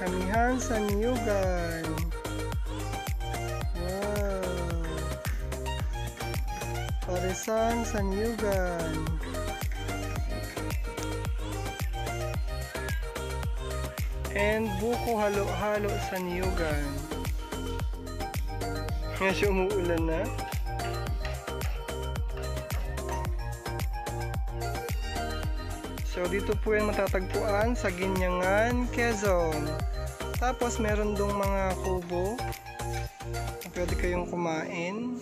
Amihan Sanyugan. Wow. Parisan Sanyugan. And buko halo-halo Sanyugan. Ngayon umuulan na. So dito po yan matatagpuan sa Ginyangan, Quezon. Tapos meron dong mga kubo pwede kayong kumain.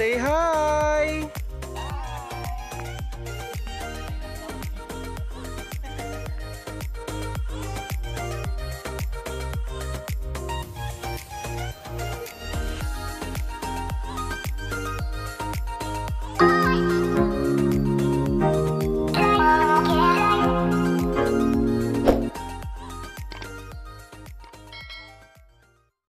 Say hi!